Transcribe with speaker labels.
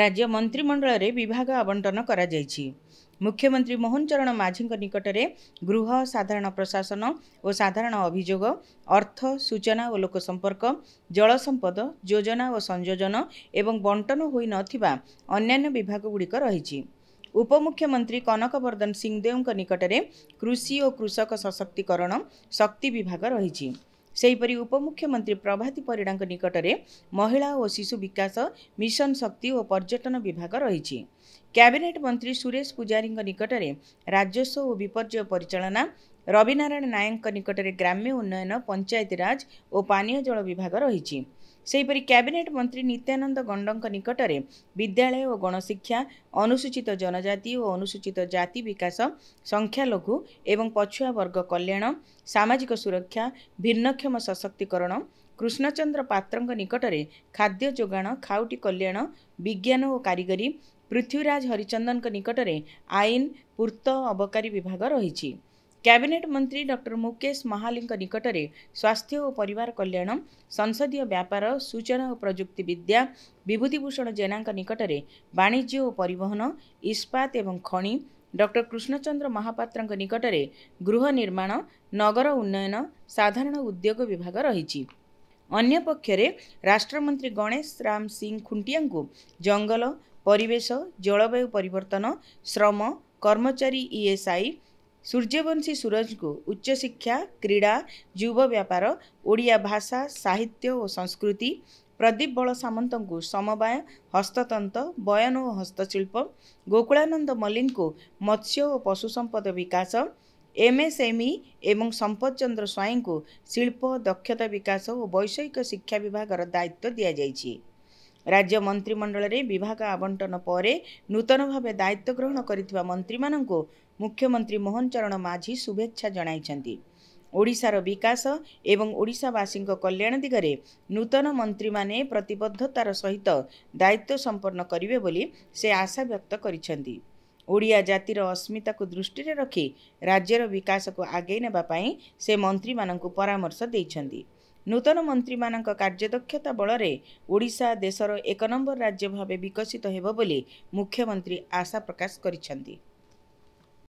Speaker 1: ରାଜ୍ୟ ମନ୍ତ୍ରିମଣ୍ଡଳରେ ବିଭାଗ ଆବଣ୍ଟନ କରାଯାଇଛି। ମୁଖ୍ୟମନ୍ତ୍ରୀ ମୋହନ ଚରଣ ମାଝୀଙ୍କ ନିକଟରେ ଗୃହ ସାଧାରଣ ପ୍ରଶାସନ ଓ ସାଧାରଣ ଅଭିଯୋଗ ଅର୍ଥ ସୂଚନା ଓ ଲୋକସମ୍ପର୍କ ଜଳସମ୍ପଦ ଯୋଜନା ଓ ସଂଯୋଜନ ଏବଂ ବଣ୍ଟନ ହୋଇନଥିବା ଅନ୍ୟାନ୍ୟ ବିଭାଗଗୁଡ଼ିକ ରହିଛି। ଉପମୁଖ୍ୟମନ୍ତ୍ରୀ କନକବର୍ଦ୍ଧନ ସିଂଦେଓଙ୍କ ନିକଟରେ କୃଷି ଓ କୃଷକ ସଶକ୍ତିକରଣ ଶକ୍ତି ବିଭାଗ ରହିଛି। ସେହିପରି ଉପମୁଖ୍ୟମନ୍ତ୍ରୀ ପ୍ରଭାତୀ ପରିଡ଼ାଙ୍କ ନିକଟରେ ମହିଳା ଓ ଶିଶୁ ବିକାଶ ମିଶନ ଶକ୍ତି ଓ ପର୍ଯ୍ୟଟନ ବିଭାଗ ରହିଛି। କ୍ୟାବିନେଟ୍ ମନ୍ତ୍ରୀ ସୁରେଶ ପୂଜାରୀଙ୍କ ନିକଟରେ ରାଜସ୍ୱ ଓ ବିପର୍ଯ୍ୟୟ ପରିଚାଳନା ରବିନାରାୟଣ ନାୟକଙ୍କ ନିକଟରେ ଗ୍ରାମ୍ୟ ଉନ୍ନୟନ ପଞ୍ଚାୟତିରାଜ ଓ ପାନୀୟ ଜଳ ବିଭାଗ ରହିଛି। ସେହିପରି କ୍ୟାବିନେଟ୍ ମନ୍ତ୍ରୀ ନିତ୍ୟାନନ୍ଦ ଗଣ୍ଡଙ୍କ ନିକଟରେ ବିଦ୍ୟାଳୟ ଓ ଗଣଶିକ୍ଷା ଅନୁସୂଚିତ ଜନଜାତି ଓ ଅନୁସୂଚିତ ଜାତି ବିକାଶ ସଂଖ୍ୟାଲଘୁ ଏବଂ ପଛୁଆ ବର୍ଗ କଲ୍ୟାଣ ସାମାଜିକ ସୁରକ୍ଷା ଭିନ୍ନକ୍ଷମ ସଶକ୍ତିକରଣ କୃଷ୍ଣଚନ୍ଦ୍ର ପାତ୍ରଙ୍କ ନିକଟରେ ଖାଦ୍ୟ ଯୋଗାଣ ଖାଉଟି କଲ୍ୟାଣ ବିଜ୍ଞାନ ଓ କାରିଗରୀ ପୃଥ୍ୱୀରାଜ ହରିଚନ୍ଦନଙ୍କ ନିକଟରେ ଆଇନ ପୂର୍ତ୍ତ ଅବକାରୀ ବିଭାଗ ରହିଛି। କ୍ୟାବିନେଟ୍ ମନ୍ତ୍ରୀ ଡକ୍ଟର ମୁକେଶ ମହାଲିଙ୍କ ନିକଟରେ ସ୍ୱାସ୍ଥ୍ୟ ଓ ପରିବାର କଲ୍ୟାଣ ସଂସଦୀୟ ବ୍ୟାପାର ସୂଚନା ଓ ପ୍ରଯୁକ୍ତି ବିଦ୍ୟା ବିଭୂତିଭୂଷଣ ଜେନାଙ୍କ ନିକଟରେ ବାଣିଜ୍ୟ ଓ ପରିବହନ ଇସ୍ପାତ ଏବଂ ଖଣି ଡକ୍ଟର କୃଷ୍ଣଚନ୍ଦ୍ର ମହାପାତ୍ରଙ୍କ ନିକଟରେ ଗୃହ ନିର୍ମାଣ ନଗର ଉନ୍ନୟନ ସାଧାରଣ ଉଦ୍ୟୋଗ ବିଭାଗ ରହିଛି। ଅନ୍ୟପକ୍ଷରେ ରାଷ୍ଟ୍ରମନ୍ତ୍ରୀ ଗଣେଶ ରାମ ସିଂ ଖୁଣ୍ଟିଆଙ୍କୁ ଜଙ୍ଗଲ ପରିବେଶ ଜଳବାୟୁ ପରିବର୍ତ୍ତନ ଶ୍ରମ କର୍ମଚାରୀ ଇଏସ୍ଆଇ ସୂର୍ଯ୍ୟବଂଶୀ ସୁରଜଙ୍କୁ ଉଚ୍ଚଶିକ୍ଷା କ୍ରୀଡ଼ା ଯୁବ ବ୍ୟାପାର ଓଡ଼ିଆ ଭାଷା ସାହିତ୍ୟ ଓ ସଂସ୍କୃତି ପ୍ରଦୀପ ବଳ ସାମନ୍ତଙ୍କୁ ସମବାୟ ହସ୍ତତନ୍ତ ବୟନ ଓ ହସ୍ତଶିଳ୍ପ ଗୋକୁଳାନନ୍ଦ ମଲ୍ଲିକଙ୍କୁ ମତ୍ସ୍ୟ ଓ ପଶୁ ସମ୍ପଦ ବିକାଶ ଏମ୍ଏସ୍ଏମ୍ଇ ଏବଂ ସମ୍ପଦ ଚନ୍ଦ୍ର ସ୍ୱାଇଁଙ୍କୁ ଶିଳ୍ପ ଦକ୍ଷତା ବିକାଶ ଓ ବୈଷୟିକ ଶିକ୍ଷା ବିଭାଗର ଦାୟିତ୍ୱ ଦିଆଯାଇଛି। ରାଜ୍ୟ ମନ୍ତ୍ରିମଣ୍ଡଳରେ ବିଭାଗ ଆବଣ୍ଟନ ପରେ ନୂତନ ଭାବେ ଦାୟିତ୍ୱ ଗ୍ରହଣ କରିଥିବା ମନ୍ତ୍ରୀମାନଙ୍କୁ ମୁଖ୍ୟମନ୍ତ୍ରୀ ମୋହନ ଚରଣ ମାଝୀ ଶୁଭେଚ୍ଛା ଜଣାଇଛନ୍ତି ଓଡ଼ିଶାର ବିକାଶ ଏବଂ ଓଡ଼ିଶାବାସୀଙ୍କ କଲ୍ୟାଣ ଦିଗରେ ନୂତନ ମନ୍ତ୍ରୀମାନେ ପ୍ରତିବଦ୍ଧତାର ସହିତ ଦାୟିତ୍ୱ ସମ୍ପନ୍ନ କରିବେ ବୋଲି ସେ ଆଶା ବ୍ୟକ୍ତ କରିଛନ୍ତି ଓଡ଼ିଆ ଜାତିର ଅସ୍ମିତାକୁ ଦୃଷ୍ଟିରେ ରଖି ରାଜ୍ୟର ବିକାଶକୁ ଆଗେଇ ନେବା ପାଇଁ ସେ ମନ୍ତ୍ରୀମାନଙ୍କୁ ପରାମର୍ଶ ଦେଇଛନ୍ତି ନୂତନ ମନ୍ତ୍ରୀମାନଙ୍କ କାର୍ଯ୍ୟଦକ୍ଷତା ବଳରେ ଓଡ଼ିଶା ଦେଶର ଏକ ନମ୍ବର ରାଜ୍ୟ ଭାବେ ବିକଶିତ ହେବ ବୋଲି ମୁଖ୍ୟମନ୍ତ୍ରୀ ଆଶା ପ୍ରକାଶ କରିଛନ୍ତି।